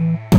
Bye.